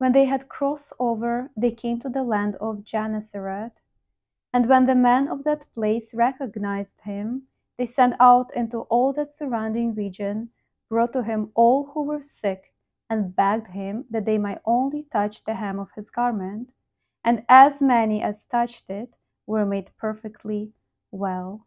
When they had crossed over, they came to the land of Gennesaret. And when the men of that place recognized him, they sent out into all that surrounding region, brought to him all who were sick, and begged him that they might only touch the hem of his garment. And as many as touched it were made perfectly well.